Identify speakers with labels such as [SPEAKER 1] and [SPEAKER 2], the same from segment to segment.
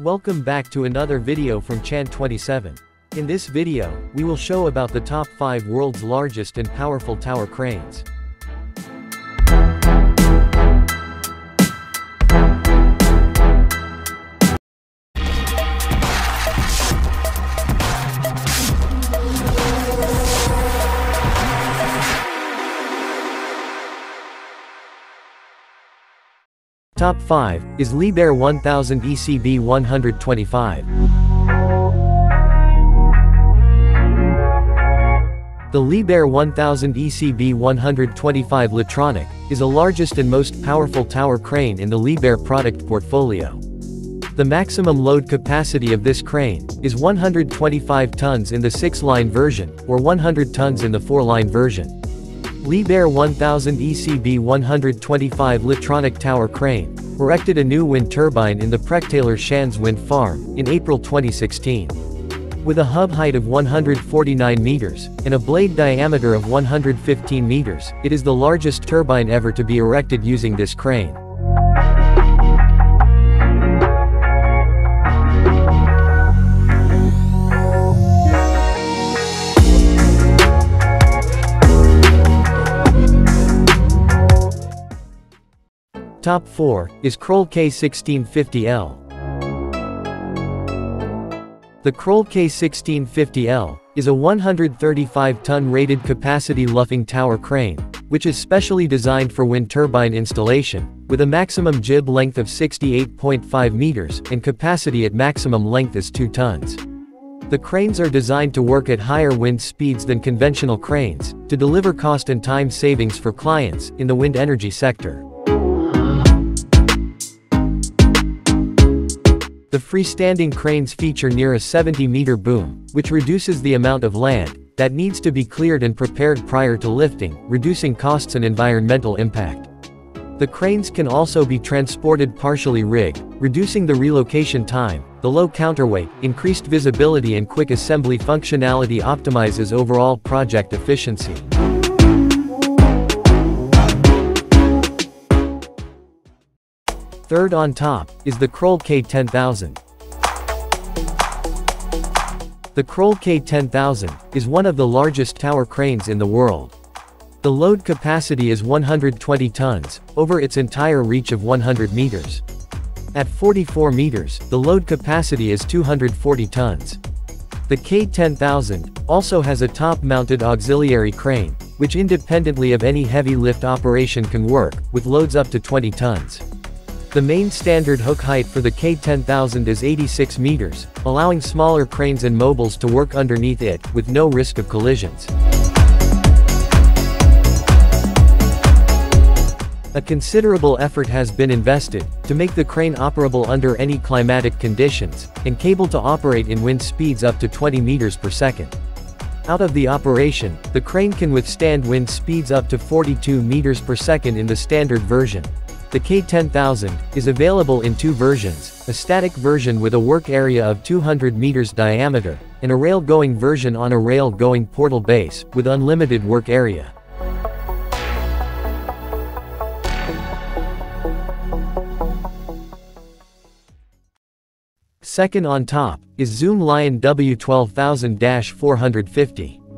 [SPEAKER 1] Welcome back to another video from Chan27. In this video, we will show about the top 5 world's largest and powerful tower cranes. Top 5 is Liebherr 1000 ECB 125. The Liebherr 1000 ECB 125 Litronic is the largest and most powerful tower crane in the Liebherr product portfolio. The maximum load capacity of this crane is 125 tons in the 6-line version, or 100 tons in the 4-line version. Liebherr 1000 ECB 125 Litronic Tower Crane, erected a new wind turbine in the Prechtaler Schanze Wind Farm, in April 2016. With a hub height of 149 meters, and a blade diameter of 115 meters, it is the largest turbine ever to be erected using this crane. Top 4 is Kroll K1650L. The Kroll K1650L is a 135-ton rated capacity luffing tower crane, which is specially designed for wind turbine installation, with a maximum jib length of 68.5 meters and capacity at maximum length is 2 tons. The cranes are designed to work at higher wind speeds than conventional cranes, to deliver cost and time savings for clients in the wind energy sector. The freestanding cranes feature near a 70-meter boom, which reduces the amount of land that needs to be cleared and prepared prior to lifting, reducing costs and environmental impact. The cranes can also be transported partially rigged, reducing the relocation time. The low counterweight, increased visibility and quick assembly functionality optimizes overall project efficiency. Third on top, is the Kroll K10000. The Kroll K10000 is one of the largest tower cranes in the world. The load capacity is 120 tons, over its entire reach of 100 meters. At 44 meters, the load capacity is 240 tons. The K10000 also has a top-mounted auxiliary crane, which independently of any heavy lift operation can work, with loads up to 20 tons. The main standard hook height for the K10000 is 86 meters, allowing smaller cranes and mobiles to work underneath it, with no risk of collisions. A considerable effort has been invested, to make the crane operable under any climatic conditions, and capable to operate in wind speeds up to 20 meters per second. Out of the operation, the crane can withstand wind speeds up to 42 meters per second in the standard version, the K10000 is available in two versions, a static version with a work area of 200 meters diameter, and a rail-going version on a rail-going portal base, with unlimited work area. Second on top, is Zoomlion W12000-450.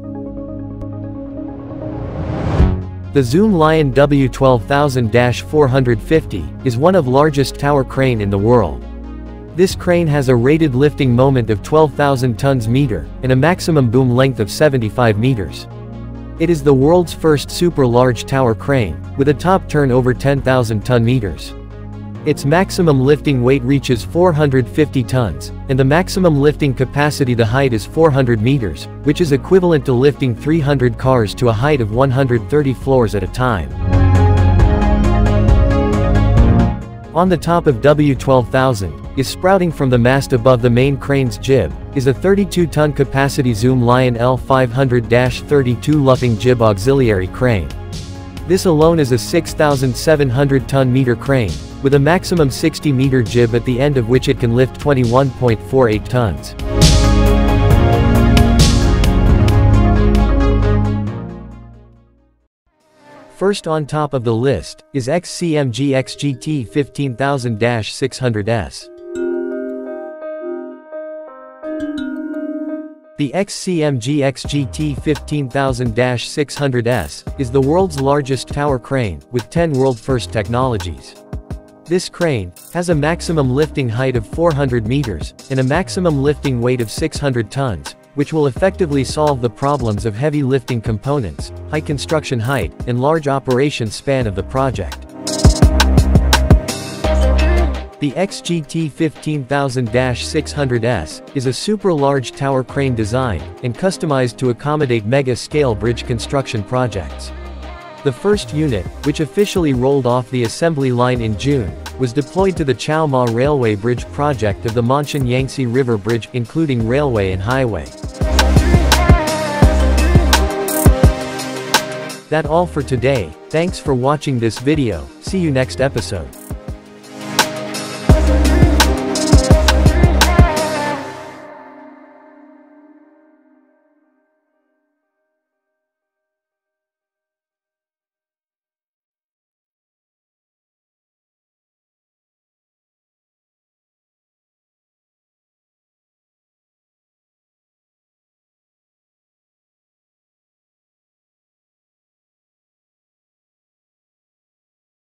[SPEAKER 1] The Zoomlion W12000-450 is one of largest tower crane in the world. This crane has a rated lifting moment of 12,000 tons meter, and a maximum boom length of 75 meters. It is the world's first super large tower crane, with a top turn over 10,000 ton meters. Its maximum lifting weight reaches 450 tons, and the maximum lifting capacity to height is 400 meters, which is equivalent to lifting 300 cars to a height of 130 floors at a time. On the top of W12000, is sprouting from the mast above the main crane's jib, is a 32-ton capacity Zoomlion L500-32 luffing jib auxiliary crane. This alone is a 6,700 ton meter crane, with a maximum 60-meter jib at the end of which it can lift 21.48 tons. First on top of the list, is XCMG XGT 15000-600S. The XCMG XGT 15000-600S is the world's largest tower crane, with 10 world-first technologies. This crane has a maximum lifting height of 400 meters, and a maximum lifting weight of 600 tons, which will effectively solve the problems of heavy lifting components, high construction height, and large operation span of the project. The XGT 15000-600S is a super-large tower crane design and customized to accommodate mega-scale bridge construction projects. The first unit, which officially rolled off the assembly line in June, was deployed to the Chao Ma Railway Bridge project of the Ma'anshan Yangtze River Bridge including railway and highway. That all for today, thanks for watching this video, see you next episode.